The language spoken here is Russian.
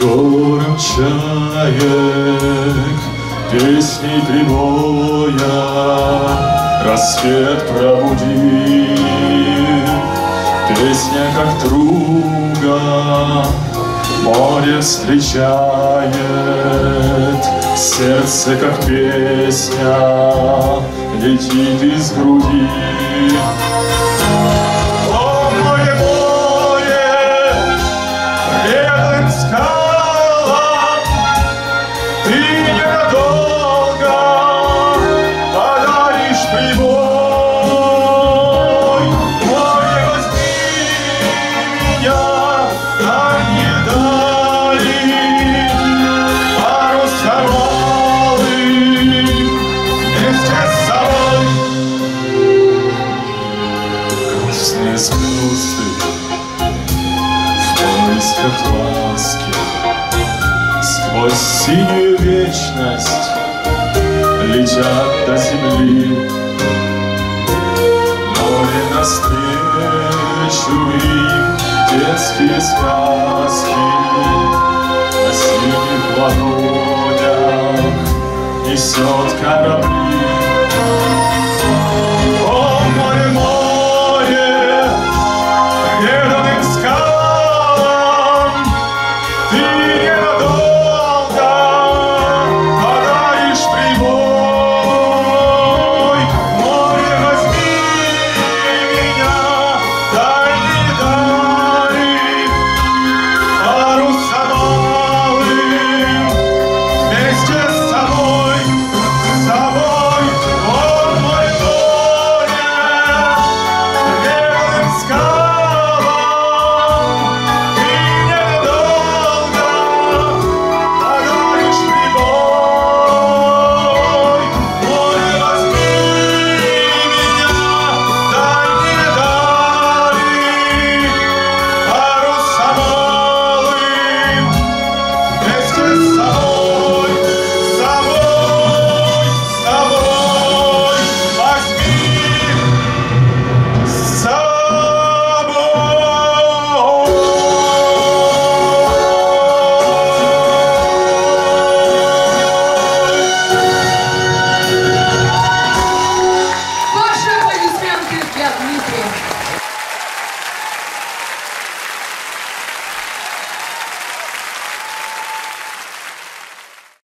гором чаек, Песней прибоя рассвет пробудил. Песня, как труга, море встречает, Сердце, как песня, летит из груди. Поисках ласки Сквозь синюю вечность летят до земли. Море навстречу им детские сказки. На синих ладонях несет корабли